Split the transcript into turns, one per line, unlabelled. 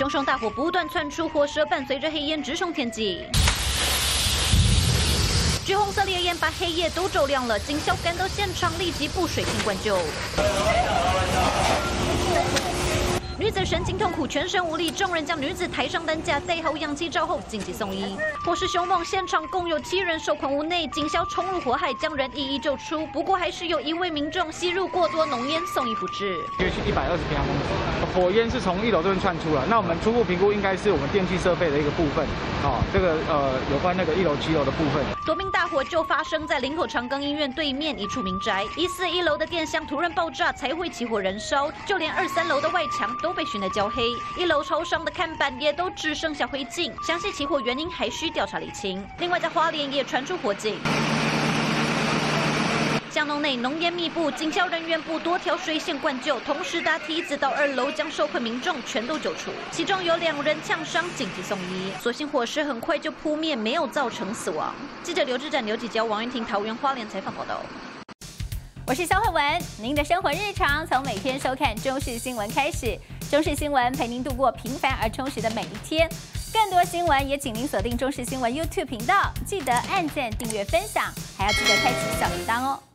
熊熊大火不断窜出，火舌伴随着黑烟直冲天际。橘红色烈焰把黑夜都照亮了，警消赶到现场，立即布水瓶灌救。女子神经痛苦，全身无力，众人将女子抬上担架，戴好氧气罩后紧急送医。火势凶猛，现场共有七人受困屋内，警消冲入火海，将人一一救出。不过还是有一位民众吸入过多浓烟，送医不治。
约去一百二十平方公尺，火焰是从一楼这边窜出了。那我们初步评估应该是我们电器设备的一个部分，哦，这个呃有关那个一楼七楼的部分。
夺命大火就发生在林口长庚医院对面一处民宅，疑似一楼的电箱突然爆炸才会起火燃烧，就连二三楼的外墙都。都被熏得焦黑，一楼超商的看板也都只剩下灰烬。详细起火原因还需调查厘清。另外，在花莲也传出火警，巷弄内浓烟密布，警消人员不多条水线灌救，同时搭梯子到二楼将受困民众全都救出，其中有两人呛伤，紧急送医。所幸火势很快就扑灭，没有造成死亡。记者刘志展、刘启娇、王云婷桃园花莲采访报道。
我是肖慧文，您的生活日常从每天收看中视新闻开始，中视新闻陪您度过平凡而充实的每一天。更多新闻也请您锁定中视新闻 YouTube 频道，记得按键、订阅、分享，还要记得开启小铃铛哦。